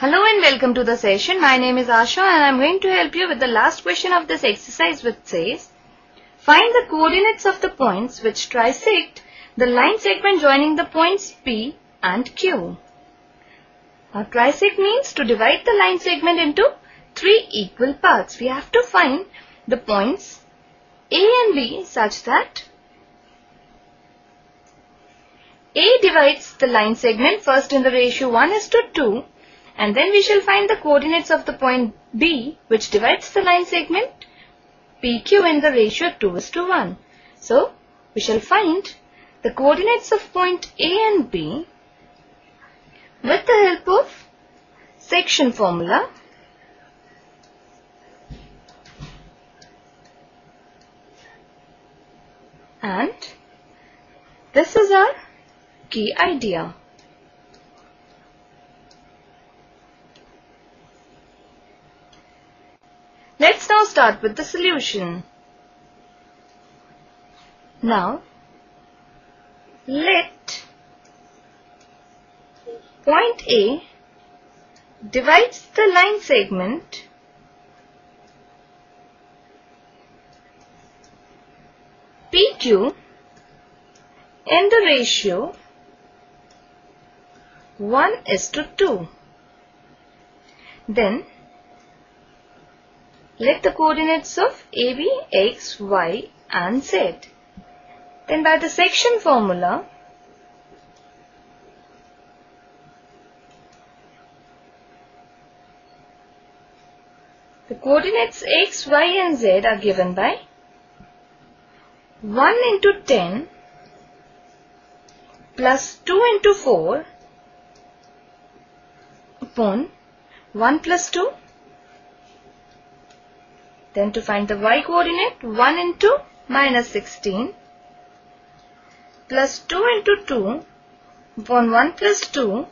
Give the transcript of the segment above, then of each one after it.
Hello and welcome to the session. My name is Asha and I am going to help you with the last question of this exercise which says Find the coordinates of the points which trisect the line segment joining the points P and Q. Now trisect means to divide the line segment into three equal parts. We have to find the points A and B such that A divides the line segment first in the ratio 1 is to 2 and then we shall find the coordinates of the point B which divides the line segment PQ in the ratio 2 is to 1. So, we shall find the coordinates of point A and B with the help of section formula and this is our key idea. Let's now start with the solution. Now, let point A divides the line segment PQ in the ratio 1 is to 2. Then let the coordinates of AB, X, Y and Z. Then by the section formula, the coordinates X, Y and Z are given by 1 into 10 plus 2 into 4 upon 1 plus 2 then to find the y coordinate 1 into minus 16 plus 2 into 2 upon 1 plus 2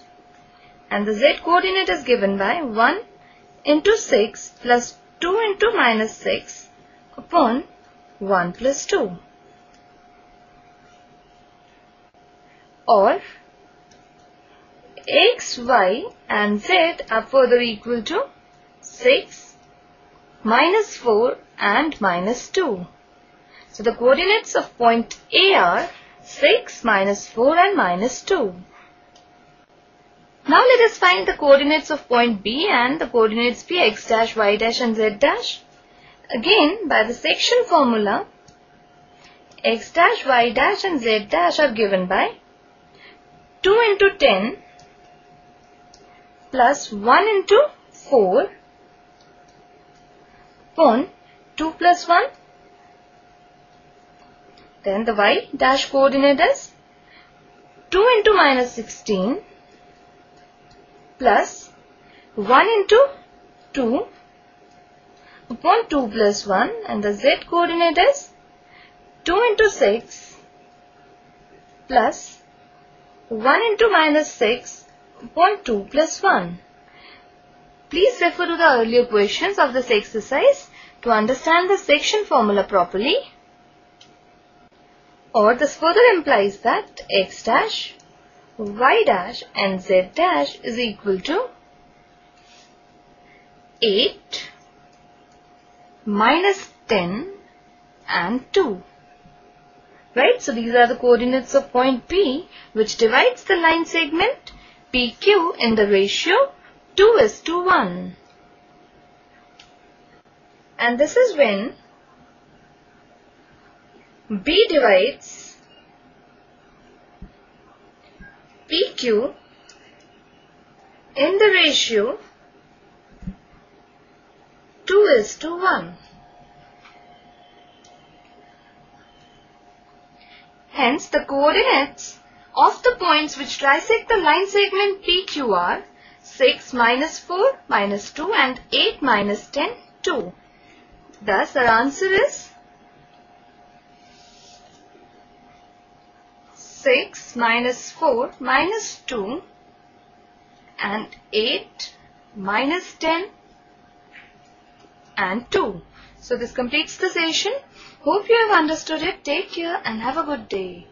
and the z coordinate is given by 1 into 6 plus 2 into minus 6 upon 1 plus 2 or x, y and z are further equal to 6 minus 4 and minus 2. So the coordinates of point A are 6, minus 4 and minus 2. Now let us find the coordinates of point B and the coordinates P, x dash, y dash and z dash. Again by the section formula, x dash, y dash and z dash are given by 2 into 10 plus 1 into 4 upon 2 plus 1. Then the y dash coordinate is 2 into minus 16 plus 1 into 2 upon 2 plus 1 and the z coordinate is 2 into 6 plus 1 into minus 6 upon 2 plus 1. Please refer to the earlier questions of this exercise to understand the section formula properly. Or this further implies that x dash, y dash and z dash is equal to 8 minus 10 and 2. Right, so these are the coordinates of point P which divides the line segment PQ in the ratio 2 is to 1. And this is when B divides PQ in the ratio 2 is to 1. Hence, the coordinates of the points which trisect the line segment PQ are 6 minus 4 minus 2 and 8 minus 10 2. Thus our answer is 6 minus 4 minus 2 and 8 minus 10 and 2. So this completes the session. Hope you have understood it. Take care and have a good day.